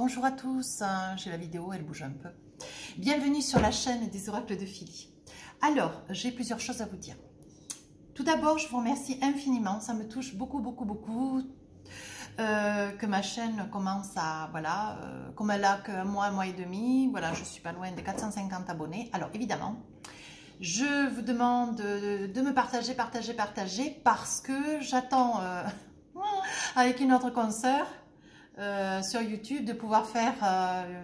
Bonjour à tous, hein, j'ai la vidéo, elle bouge un peu. Bienvenue sur la chaîne des oracles de Philly. Alors, j'ai plusieurs choses à vous dire. Tout d'abord, je vous remercie infiniment, ça me touche beaucoup, beaucoup, beaucoup euh, que ma chaîne commence à, voilà, euh, comme elle a qu'un mois, un mois et demi, voilà, je suis pas loin des 450 abonnés. Alors, évidemment, je vous demande de, me partager, partager, partager, parce que j'attends, euh, avec une autre consoeur, euh, sur YouTube de pouvoir faire euh,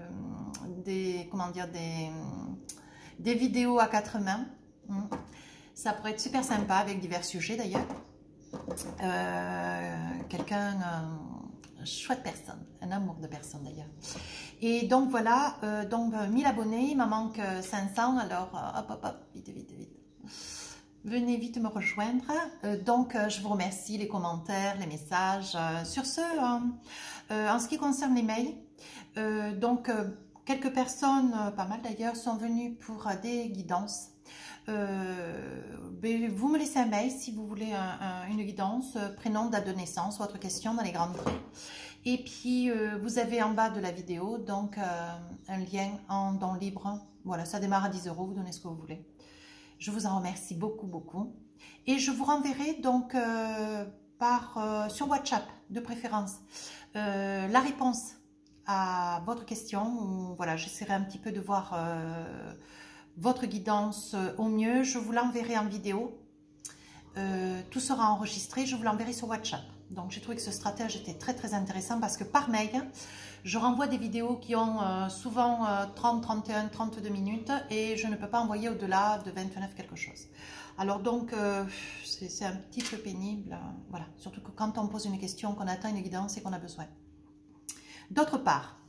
des, comment dire, des, des vidéos à quatre mains. Hmm. Ça pourrait être super sympa avec divers sujets d'ailleurs. Euh, quelqu'un, chouette personne, un amour de personne d'ailleurs. Et donc voilà, donc 1000 abonnés, il m'en manque 500, alors hop hop hop, vite vite vite. Venez vite me rejoindre. donc je vous remercie, les commentaires, les messages. sur ce, euh, en ce qui concerne les mails, euh, donc euh, quelques personnes, pas mal d'ailleurs, sont venues pour des guidances. Ben, vous me laissez un mail si vous voulez une guidance, prénom, date de naissance, votre question dans les grandes traits. Et puis, vous avez en bas de la vidéo, donc, un lien en don libre. Voilà, ça démarre à 10 euros, vous donnez ce que vous voulez. Je vous en remercie beaucoup, beaucoup. Et je vous renverrai donc par, sur WhatsApp, de préférence, euh, la réponse à votre question. Voilà, j'essaierai un petit peu de voir euh, votre guidance euh, au mieux. Je vous l'enverrai en vidéo. tout sera enregistré. Je vous l'enverrai sur WhatsApp. Donc, j'ai trouvé que ce stratège était très, très intéressant parce que par mail, je renvoie des vidéos qui ont souvent 30, 31, 32 minutes et je ne peux pas envoyer au-delà de 29 quelque chose. Alors donc, euh, c'est un petit peu pénible, euh, voilà, surtout que quand on pose une question, qu'on atteint une évidence et qu'on a besoin. D'autre part,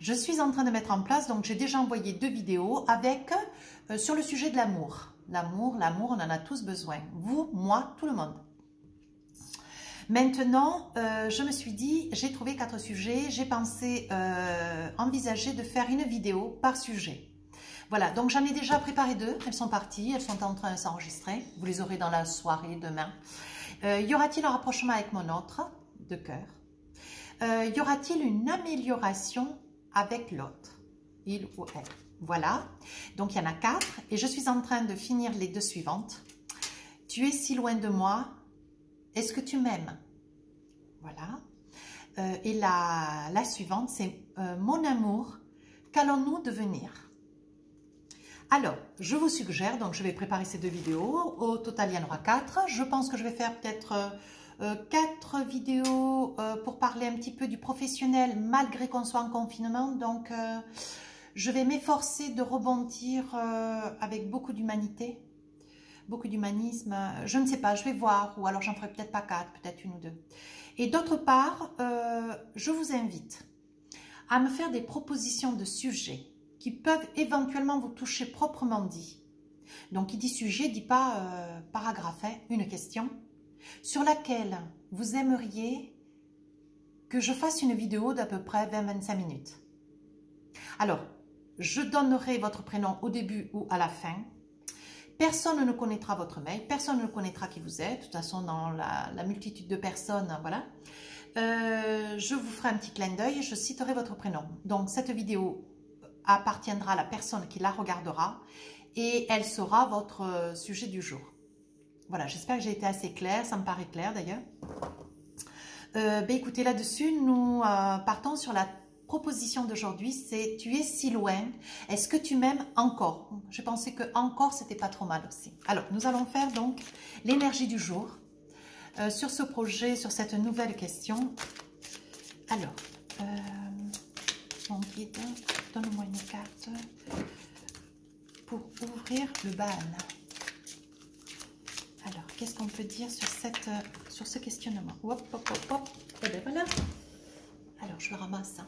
je suis en train de mettre en place, donc j'ai déjà envoyé deux vidéos avec euh, sur le sujet de l'amour. L'amour, l'amour, on en a tous besoin. Vous, moi, tout le monde. Maintenant, je me suis dit, j'ai trouvé quatre sujets, j'ai pensé envisager de faire une vidéo par sujet. Voilà, donc j'en ai déjà préparé deux. Elles sont parties, elles sont en train de s'enregistrer. Vous les aurez dans la soirée demain. Euh, y aura-t-il un rapprochement avec mon autre de cœur? Euh, Y aura-t-il une amélioration avec l'autre? Il ou elle? Voilà, donc il y en a quatre. Et je suis en train de finir les deux suivantes. Tu es si loin de moi. Est-ce que tu m'aimes? Voilà. Euh, et la, la suivante, c'est Mon amour, qu'allons-nous devenir? Alors, je vous suggère, donc je vais préparer ces deux vidéos. Au total, il y en aura quatre. Je pense que je vais faire peut-être euh, euh, quatre vidéos euh, pour parler un petit peu du professionnel malgré qu'on soit en confinement. Donc, je vais m'efforcer de rebondir avec beaucoup d'humanité, beaucoup d'humanisme. Je ne sais pas, je vais voir. Ou alors, j'en ferai peut-être pas quatre, peut-être une ou deux. Et d'autre part, je vous invite à me faire des propositions de sujets qui peuvent éventuellement vous toucher proprement dit. Donc, il dit sujet, dit pas euh, paragraphe, une question, sur laquelle vous aimeriez que je fasse une vidéo d'à peu près 20-25 minutes. Alors, je donnerai votre prénom au début ou à la fin. Personne ne connaîtra votre mail, personne ne connaîtra qui vous êtes. De toute façon, dans la, multitude de personnes, voilà. Euh, je vous ferai un petit clin d'œil et je citerai votre prénom. Donc, cette vidéo appartiendra à la personne qui la regardera et elle sera votre euh, sujet du jour. Voilà, j'espère que j'ai été assez claire, ça me paraît clair d'ailleurs. Euh, ben écoutez, là-dessus, nous partons sur la proposition d'aujourd'hui, c'est « Tu es si loin, est-ce que tu m'aimes encore ?» Je pensais que « encore » c'était pas trop mal aussi. Alors, nous allons faire donc l'énergie du jour sur ce projet, sur cette nouvelle question. Alors, mon guide, donne-moi une carte pour ouvrir le bal. Alors, qu'est-ce qu'on peut dire sur, cette, sur ce questionnement? Hop, hop, hop, hop. Eh bien voilà. Je le ramasse. Hein.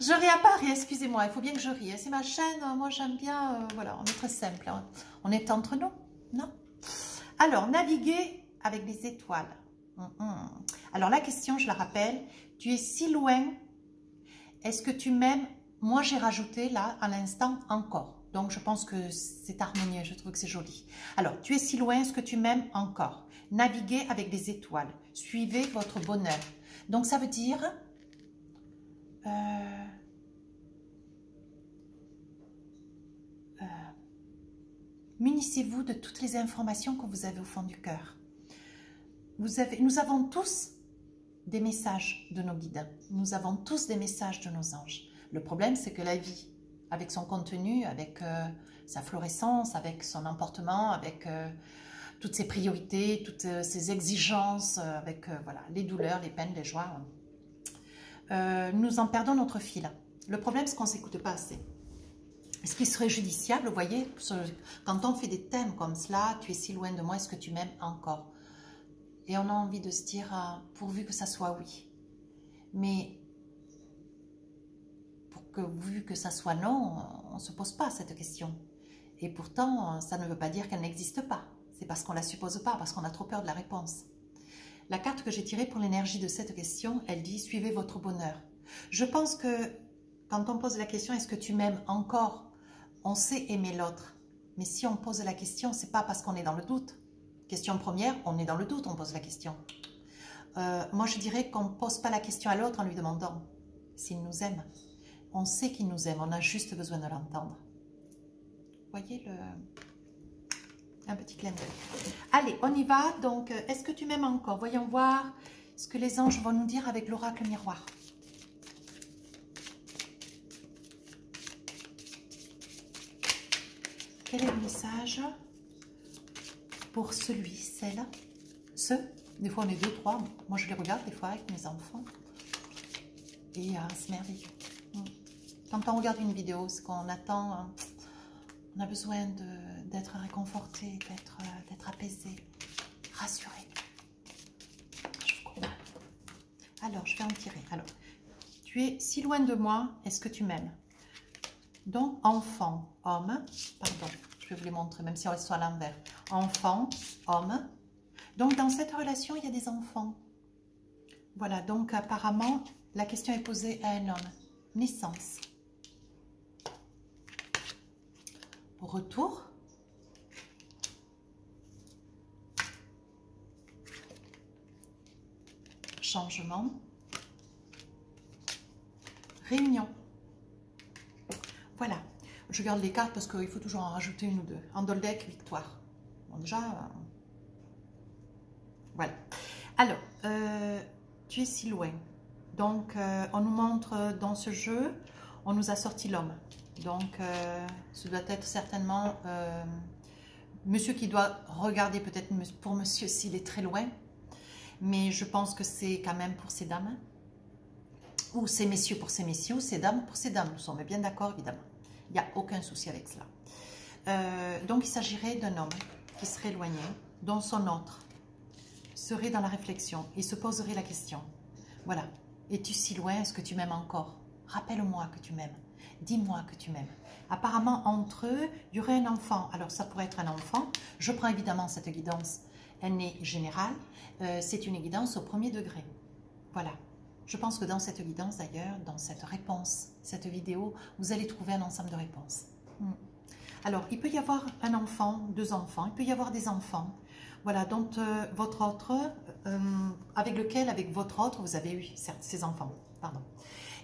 Je réapparais, excusez-moi, il faut bien que je rie. C'est ma chaîne, moi j'aime bien, euh, voilà, on est très simple. Hein. On est entre nous, non? Alors, naviguer avec les étoiles. Alors la question, je la rappelle, tu es si loin, est-ce que tu m'aimes? Moi j'ai rajouté là à l'instant encore. Donc, je pense que c'est harmonieux, je trouve que c'est joli. Alors, tu es si loin, est-ce que tu m'aimes encore? Naviguez avec les étoiles. Suivez votre bonheur. Donc, ça veut dire... Euh, euh, munissez-vous de toutes les informations que vous avez au fond du cœur. Vous avez, nous avons tous des messages de nos guides. Nous avons tous des messages de nos anges. Le problème, c'est que la vie, avec son contenu, avec euh, sa florescence, avec son emportement, avec euh, toutes ses priorités, toutes euh, ses exigences, avec voilà, les douleurs, les peines, les joies, nous en perdons notre fil. Le problème, c'est qu'on ne s'écoute pas assez. Ce qui serait judiciable, vous voyez, quand on fait des thèmes comme cela, tu es si loin de moi, est-ce que tu m'aimes encore? Et on a envie de se dire, pourvu que ça soit oui. Mais vu que ça soit non, on ne se pose pas cette question. Et pourtant, ça ne veut pas dire qu'elle n'existe pas. C'est parce qu'on ne la suppose pas, parce qu'on a trop peur de la réponse. La carte que j'ai tirée pour l'énergie de cette question, elle dit « Suivez votre bonheur ». Je pense que quand on pose la question « Est-ce que tu m'aimes encore ?», on sait aimer l'autre. Mais si on pose la question, c'est pas parce qu'on est dans le doute. Question première, on est dans le doute, on pose la question. Euh, moi, je dirais qu'on ne pose pas la question à l'autre en lui demandant s'il nous aime on sait qu'il nous aime, on a juste besoin de l'entendre. Voyez le... Un petit clin d'œil. Allez, on y va. Donc, euh, est-ce que tu m'aimes encore? Voyons voir ce que les anges vont nous dire avec l'oracle miroir. Quel est le message pour celui, celle, ce? Des fois, on est deux, trois. Moi, je les regarde des fois avec mes enfants. Et euh, c'est merveilleux. Quand on regarde une vidéo, ce qu'on attend, hein, on a besoin d'être réconforté, euh, d'être apaisé, rassuré. Alors, je vais en tirer. Alors, tu es si loin de moi, est-ce que tu m'aimes? Donc, enfant, homme, pardon, je vais vous les montrer, même si on soit à l'envers. Enfant, homme. Donc, dans cette relation, il y a des enfants. Voilà, donc apparemment, la question est posée à un homme. Naissance. Retour. Changement. Réunion. Voilà. Je garde les cartes parce qu'il faut toujours en rajouter une ou deux. Andoldec, victoire. Bon, déjà... Euh, voilà. Alors, euh, tu es si loin. Donc, euh, on nous montre dans ce jeu, on nous a sorti l'homme. Donc, euh, ce doit être certainement euh, monsieur qui doit regarder peut-être pour monsieur s'il est très loin. Mais je pense que c'est quand même pour ces dames. Ou ces messieurs pour ces messieurs, ou ces dames pour ces dames. Nous sommes bien d'accord, évidemment. Il n'y a aucun souci avec cela. Euh, donc, il s'agirait d'un homme qui serait éloigné, dont son autre serait dans la réflexion. Il se poserait la question. Voilà. Es-tu si loin? Est-ce que tu m'aimes encore? Rappelle-moi que tu m'aimes dis-moi que tu m'aimes. Apparemment, entre eux, il y aurait un enfant. Alors, ça pourrait être un enfant. Je prends évidemment cette guidance. Elle n'est générale. Euh, c'est une guidance au premier degré. Voilà. Je pense que dans cette guidance, d'ailleurs, dans cette réponse, cette vidéo, vous allez trouver un ensemble de réponses. Hmm. Alors, il peut y avoir un enfant, deux enfants, il peut y avoir des enfants, voilà, dont euh, votre autre, euh, avec lequel, avec votre autre, vous avez eu, certes, ces enfants, pardon.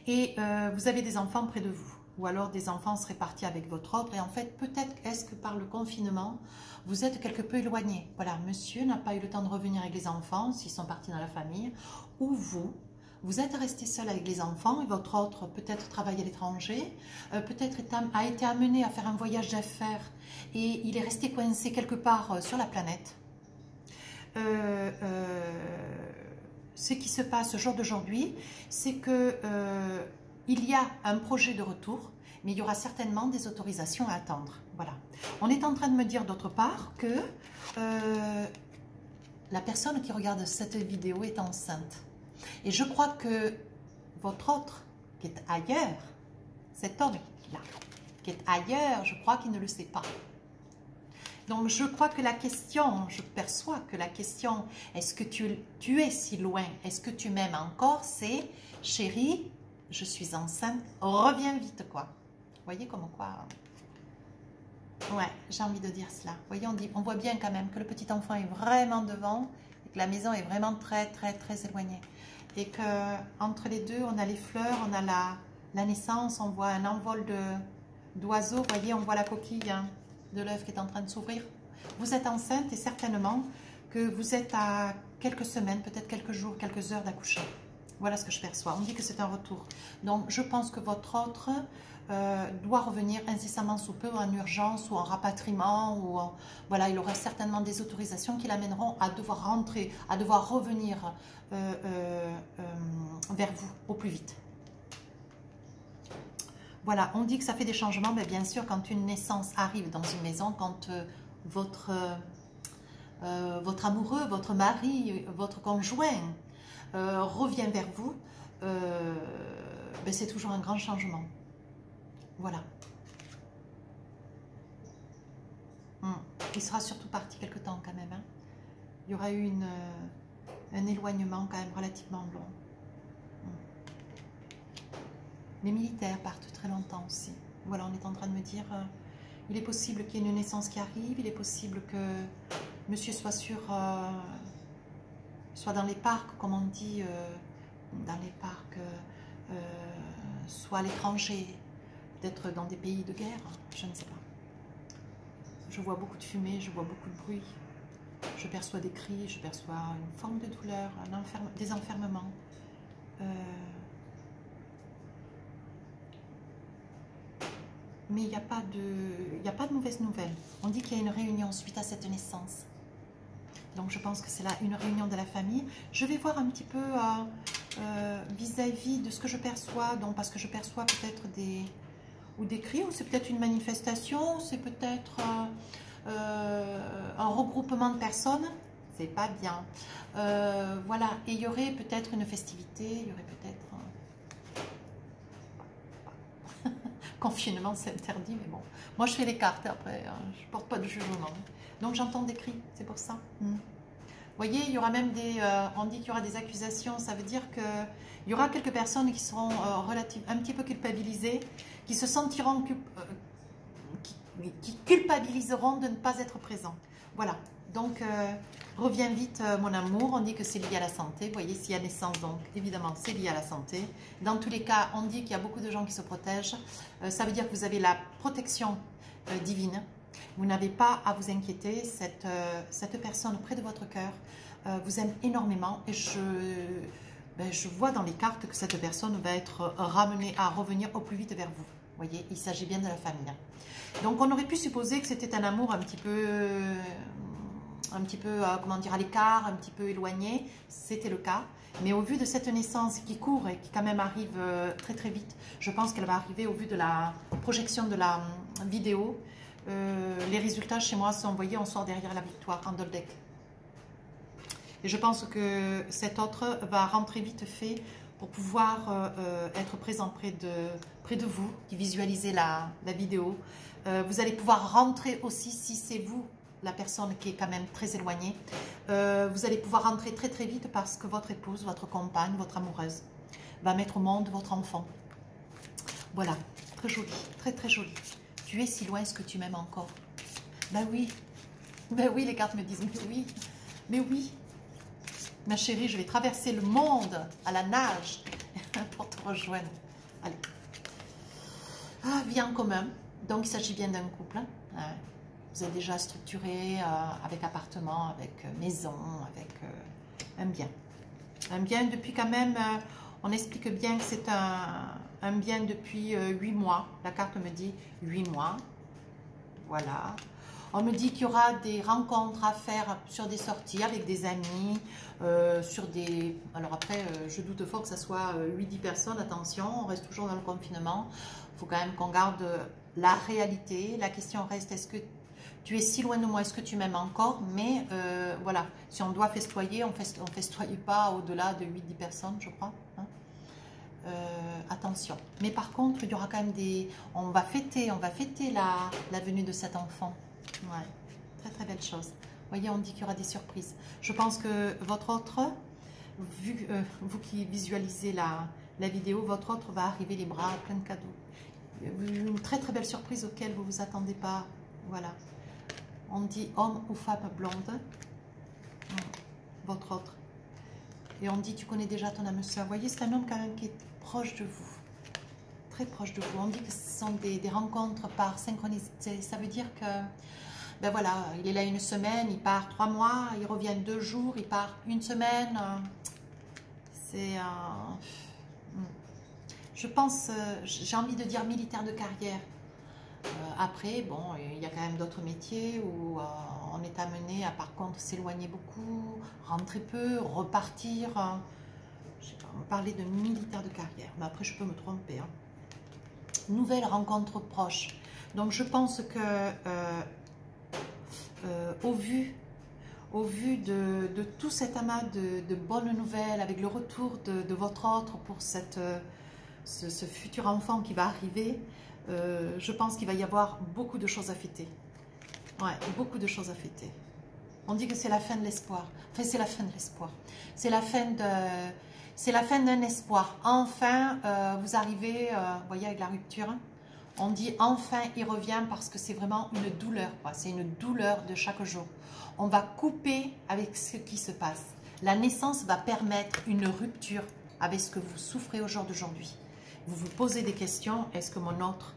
Et vous avez des enfants près de vous ou alors des enfants seraient partis avec votre autre. Et en fait, peut-être est-ce que par le confinement, vous êtes quelque peu éloigné. Voilà, monsieur n'a pas eu le temps de revenir avec les enfants, s'ils sont partis dans la famille, ou vous, vous êtes resté seul avec les enfants et votre autre peut-être travaille à l'étranger, euh, peut-être a été amené à faire un voyage d'affaires et il est resté coincé quelque part euh, sur la planète. Euh, ce qui se passe au jour d'aujourd'hui, c'est que il y a un projet de retour, mais il y aura certainement des autorisations à attendre. Voilà. On est en train de me dire d'autre part que euh, la personne qui regarde cette vidéo est enceinte. Et je crois que votre autre, qui est ailleurs, cet homme-là, qui est ailleurs, je crois qu'il ne le sait pas. Donc, je crois que la question, je perçois que la question, est-ce que tu, tu es si loin, est-ce que tu m'aimes encore, c'est, chérie, je suis enceinte, reviens vite quoi. Vous voyez comment quoi Ouais, j'ai envie de dire cela. Vous voyez, on, dit, on voit bien quand même que le petit enfant est vraiment devant et que la maison est vraiment très, très, très éloignée. Et que entre les deux, on a les fleurs, on a la, la naissance, on voit un envol d'oiseaux. Vous voyez, on voit la coquille hein, de l'œuf qui est en train de s'ouvrir. Vous êtes enceinte et certainement que vous êtes à quelques semaines, peut-être quelques jours, quelques heures d'accoucher. Voilà ce que je perçois. On dit que c'est un retour. Donc, je pense que votre autre euh, doit revenir incessamment sous peu en urgence ou en rapatriement. Voilà, il aura certainement des autorisations qui l'amèneront à devoir rentrer, à devoir revenir euh, euh, vers vous au plus vite. Voilà, on dit que ça fait des changements, mais bien sûr, quand une naissance arrive dans une maison, quand votre, votre amoureux, votre mari, votre conjoint revient vers vous, ben, c'est toujours un grand changement. Voilà. Hmm. Il sera surtout parti quelque temps quand même. Hein. Il y aura eu euh, un éloignement quand même relativement long. Hmm. Les militaires partent très longtemps aussi. Voilà, on est en train de me dire, euh, il est possible qu'il y ait une naissance qui arrive, il est possible que monsieur soit sur, euh, soit dans les parcs, comme on dit, dans les parcs, soit à l'étranger, d'être dans des pays de guerre, je ne sais pas. Je vois beaucoup de fumée, je vois beaucoup de bruit, je perçois des cris, je perçois une forme de douleur, un des enfermements. Euh, mais il n'y a, pas de, a pas de mauvaises nouvelles. On dit qu'il y a une réunion suite à cette naissance. Donc je pense que c'est là une réunion de la famille. Je vais voir un petit peu euh, euh, vis-à-vis -vis de ce que je perçois, donc parce que je perçois peut-être des, ou décrit, ou c'est peut-être une manifestation, c'est peut-être euh, un regroupement de personnes, c'est pas bien. Voilà, et il y aurait peut-être une festivité, il y aurait peut-être... Confinement, c'est interdit, mais bon. Moi, je fais les cartes après, hein, je porte pas de jugement. Donc, j'entends des cris, c'est pour ça. Hmm. Vous voyez, il y aura même des... on dit qu'il y aura des accusations, ça veut dire qu'il y aura quelques personnes qui seront relativement un petit peu culpabilisées qui se sentiront, euh, qui, culpabiliseront de ne pas être présents. Voilà, donc euh, reviens vite euh, mon amour, on dit que c'est lié à la santé, vous voyez s'il y a naissance donc évidemment c'est lié à la santé. Dans tous les cas on dit qu'il y a beaucoup de gens qui se protègent, ça veut dire que vous avez la protection divine, vous n'avez pas à vous inquiéter, cette, cette personne près de votre cœur vous aime énormément. Et je ben, je vois dans les cartes que cette personne va être ramenée à revenir au plus vite vers vous. Vous voyez, il s'agit bien de la famille. Hein. Donc on aurait pu supposer que c'était un amour un petit peu, un petit peu, euh, comment dire, à l'écart, un petit peu éloigné. C'était le cas. Mais au vu de cette naissance qui court et qui quand même arrive euh, très très vite, je pense qu'elle va arriver au vu de la projection de la euh, vidéo. les résultats chez moi sont envoyés, on sort derrière la victoire en deck. Et je pense que cet autre va rentrer vite fait pour pouvoir euh, euh, être présent près de, près de vous, qui visualisez la, la vidéo. Euh, vous allez pouvoir rentrer aussi, si c'est vous, la personne qui est quand même très éloignée, vous allez pouvoir rentrer très très vite parce que votre épouse, votre compagne, votre amoureuse va mettre au monde votre enfant. Voilà, très joli, très très joli. Tu es si loin, est-ce que tu m'aimes encore? Ben oui, ben oui, les cartes me disent, mais oui, mais oui, Ma chérie, je vais traverser le monde à la nage pour te rejoindre. Allez. Ah, vie en commun. Donc, il s'agit bien d'un couple. Hein. Vous êtes déjà structuré euh, avec appartement, avec euh, maison, avec euh, un bien. Un bien depuis quand même, on explique bien que c'est un, un, bien depuis huit mois. La carte me dit huit mois. Voilà. On me dit qu'il y aura des rencontres à faire sur des sorties avec des amis, euh, sur des... Alors après, euh, je doute fort que ça soit 8-10 euh, personnes, attention, on reste toujours dans le confinement. Il faut quand même qu'on garde la réalité. La question reste, est-ce que tu es si loin de moi, est-ce que tu m'aimes encore? Mais voilà, si on doit festoyer, on ne festoie pas au-delà de 8-10 personnes, je crois. Hein. attention. Mais par contre, il y aura quand même des... On va fêter, on va fêter la venue de cet enfant. Ouais, très très belle chose. Vous voyez, on dit qu'il y aura des surprises. Je pense que votre autre, vu, euh, vous qui visualisez la, la vidéo, votre autre va arriver les bras pleins de cadeaux. Une très très belle surprise auquel vous ne vous attendez pas. Voilà. On dit homme ou femme blonde. Votre autre. Et on dit, tu connais déjà ton âme sœur. Voyez, c'est un homme quand même qui est proche de vous. Très proche de vous. On dit que ce sont des, rencontres par synchronicité. Ça veut dire que, ben voilà, il est là une semaine, il part trois mois, il revient deux jours, il part une semaine. C'est... Euh, je pense, euh, j'ai envie de dire militaire de carrière. Euh, après, bon, il y a quand même d'autres métiers où euh, on est amené à par contre s'éloigner beaucoup, rentrer peu, repartir. Je sais pas, on parlait de militaire de carrière, mais après je peux me tromper. Hein. Nouvelle rencontre proche. Donc je pense que euh, au vu, au vu de, tout cet amas de, bonnes nouvelles, avec le retour de, votre autre pour cette, ce, futur enfant qui va arriver, euh, je pense qu'il va y avoir beaucoup de choses à fêter. Ouais, beaucoup de choses à fêter. On dit que c'est la fin de l'espoir. Enfin, c'est la fin de l'espoir. C'est la fin de... C'est la fin d'un espoir. Enfin, euh, vous arrivez, euh, vous voyez, avec la rupture, on dit enfin il revient parce que c'est vraiment une douleur. C'est une douleur de chaque jour. On va couper avec ce qui se passe. La naissance va permettre une rupture avec ce que vous souffrez au jour d'aujourd'hui vous vous posez des questions, est-ce que mon autre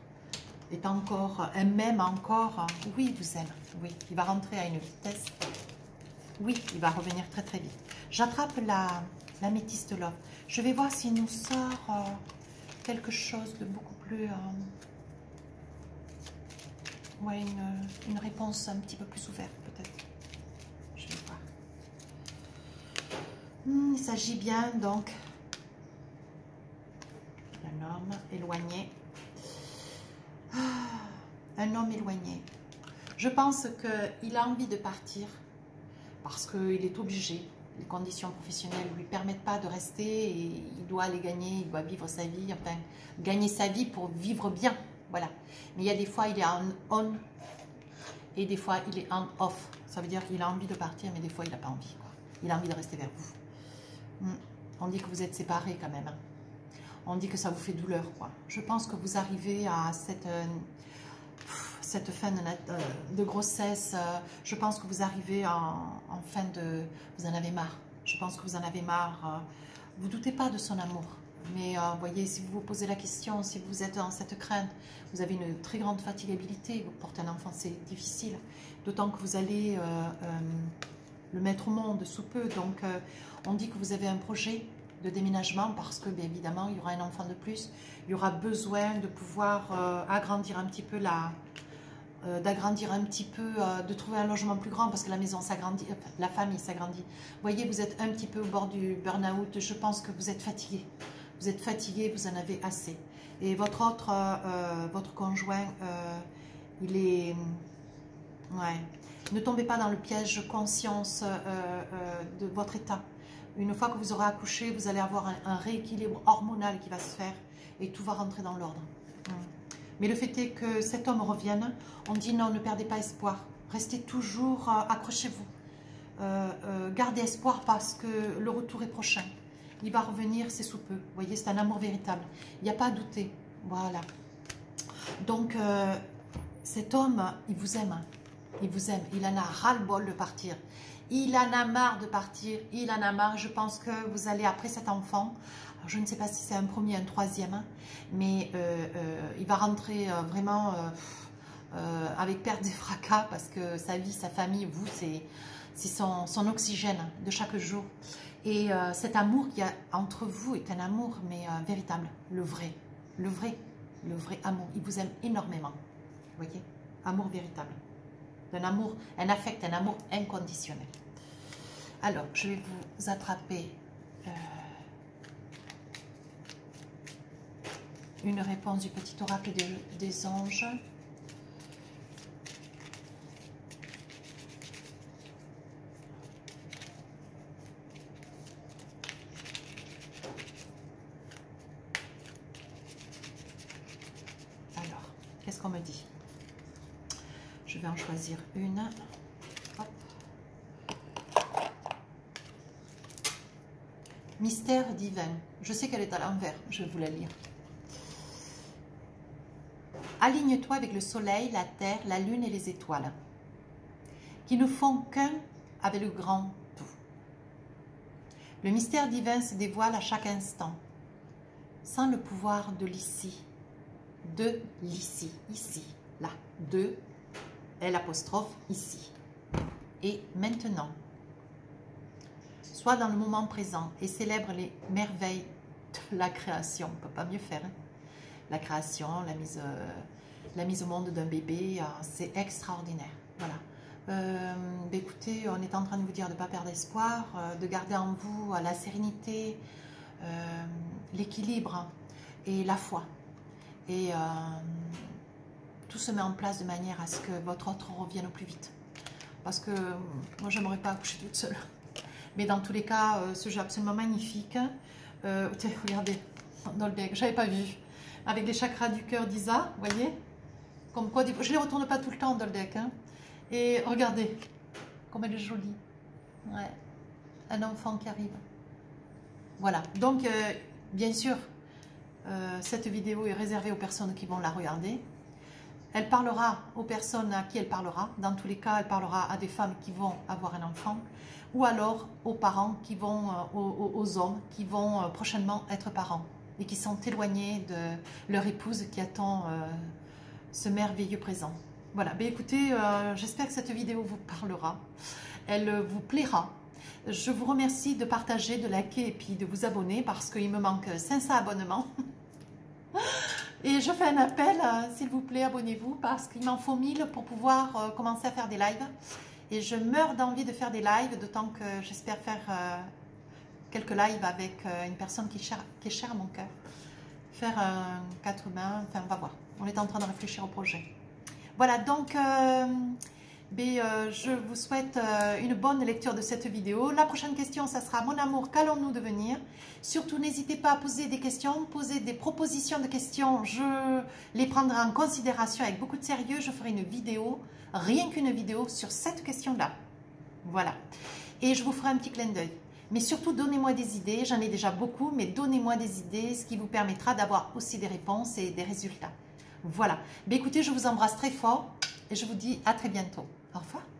est encore, un même encore? Oui, vous aime, oui, il va rentrer à une vitesse, oui, il va revenir très très vite. J'attrape la, la métiste love, je vais voir s'il nous sort euh, quelque chose de beaucoup plus... Euh, ouais, une, une réponse un petit peu plus ouverte peut-être. Je vais voir. Hmm, il s'agit bien donc un homme éloigné. Ah, un homme éloigné. Je pense qu'il a envie de partir parce qu'il est obligé. Les conditions professionnelles ne lui permettent pas de rester et il doit aller gagner, il doit vivre sa vie, enfin, gagner sa vie pour vivre bien. Voilà. Mais il y a des fois, il est en on et des fois, il est en off. Ça veut dire qu'il a envie de partir, mais des fois, il n'a pas envie. Il a envie de rester vers vous. Hmm. On dit que vous êtes séparés quand même. Hein on dit que ça vous fait douleur. Quoi. Je pense que vous arrivez à cette, euh, cette fin de, grossesse. Euh, je pense que vous arrivez en, fin de... Vous en avez marre. Je pense que vous en avez marre. Euh, vous doutez pas de son amour. Mais vous voyez, si vous vous posez la question, si vous êtes dans cette crainte, vous avez une très grande fatigabilité. Vous portez un enfant, c'est difficile. D'autant que vous allez le mettre au monde sous peu. Donc, on dit que vous avez un projet de déménagement parce que bien évidemment il y aura un enfant de plus, il y aura besoin de pouvoir euh, agrandir un petit peu la euh, d'agrandir un petit peu, euh, de trouver un logement plus grand parce que la maison s'agrandit, la famille s'agrandit. Vous voyez, vous êtes un petit peu au bord du burn-out, je pense que vous êtes fatigué. Vous êtes fatigué, vous en avez assez. Et votre autre, votre conjoint, il est... Ouais. Ne tombez pas dans le piège conscience de votre état. Une fois que vous aurez accouché, vous allez avoir un, rééquilibre hormonal qui va se faire et tout va rentrer dans l'ordre. Hmm. Mais le fait est que cet homme revienne, on dit non, ne perdez pas espoir. Restez toujours, euh, accrochez-vous. Euh, euh, gardez espoir parce que le retour est prochain. Il va revenir, c'est sous peu. Vous voyez, c'est un amour véritable. Il n'y a pas à douter. Voilà. Donc, cet homme, il vous aime. Il vous aime. Il en a ras-le-bol de partir. Il en a marre de partir, il en a marre. Je pense que vous allez, après cet enfant, je ne sais pas si c'est un premier, un troisième, hein, mais euh, euh, il va rentrer euh, vraiment avec perte des fracas parce que sa vie, sa famille, vous, c'est son, son, oxygène de chaque jour. Et cet amour qu'il y a entre vous est un amour, mais véritable, le vrai, le vrai, le vrai amour. Il vous aime énormément, voyez, amour véritable un amour, un affect, un amour inconditionnel. Alors, je vais vous attraper euh, une réponse du petit oracle des, anges. Alors, qu'est-ce qu'on me dit je vais en choisir une. Mystère divin. Je sais qu'elle est à l'envers. Je vais vous la lire. aligne-toi avec le soleil, la terre, la lune et les étoiles, qui ne font qu'un avec le grand tout. Le mystère divin se dévoile à chaque instant, sans le pouvoir de l'ici, de l'ici, ici, là, de l'apostrophe ici. Et maintenant, sois dans le moment présent et célèbre les merveilles de la création. On ne peut pas mieux faire. Hein. la création, la mise, euh, la mise au monde d'un bébé, euh, c'est extraordinaire. Voilà. Euh, ben écoutez, on est en train de vous dire de ne pas perdre espoir, de garder en vous la sérénité, l'équilibre et la foi. Et tout se met en place de manière à ce que votre autre revienne au plus vite. Parce que moi, je n'aimerais pas accoucher toute seule. Mais dans tous les cas, ce jeu absolument magnifique. Euh, regardez, dans le bec, j'avais pas vu. Avec les chakras du cœur d'Isa, vous voyez? Comme quoi, je les retourne pas tout le temps dans. Hein. Et regardez, comme elle est jolie. Un enfant qui arrive. Voilà, donc euh, bien sûr, euh, cette vidéo est réservée aux personnes qui vont la regarder. Elle parlera aux personnes à qui elle parlera. Dans tous les cas, elle parlera à des femmes qui vont avoir un enfant ou alors aux parents qui vont, euh, aux, hommes qui vont euh, prochainement être parents et qui sont éloignés de leur épouse qui attend euh, ce merveilleux présent. Voilà, ben écoutez, j'espère que cette vidéo vous parlera, elle vous plaira. Je vous remercie de partager, de liker et puis de vous abonner parce qu'il me manque 500 abonnements. Et je fais un appel, s'il vous plaît, abonnez-vous parce qu'il m'en faut 1000 pour pouvoir commencer à faire des lives. Et je meurs d'envie de faire des lives, d'autant que j'espère faire euh, quelques lives avec euh, une personne qui est, chère, à mon cœur. Faire un 4 mains, enfin on va voir. On est en train de réfléchir au projet. Voilà, donc euh, ben, je vous souhaite une bonne lecture de cette vidéo. La prochaine question, ça sera « Mon amour, qu'allons-nous devenir ?» Surtout, n'hésitez pas à poser des questions, poser des propositions de questions. Je les prendrai en considération avec beaucoup de sérieux. Je ferai une vidéo rien qu'une vidéo sur cette question-là. Voilà. Et je vous ferai un petit clin d'œil. Mais surtout, donnez-moi des idées. J'en ai déjà beaucoup, mais donnez-moi des idées, ce qui vous permettra d'avoir aussi des réponses et des résultats. Voilà. Mais écoutez, je vous embrasse très fort et je vous dis à très bientôt. Au revoir.